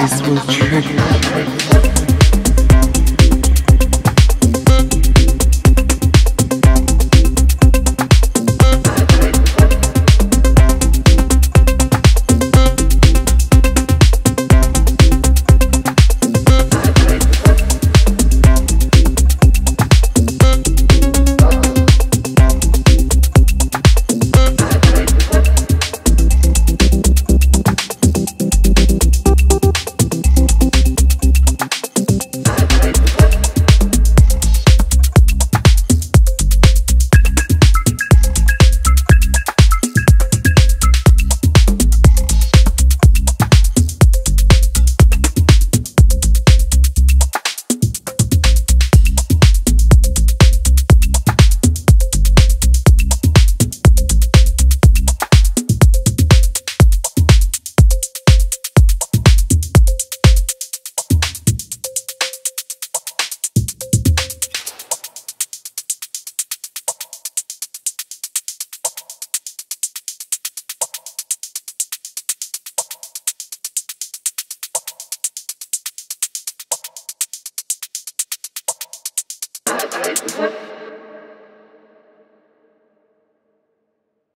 Voice will trigger.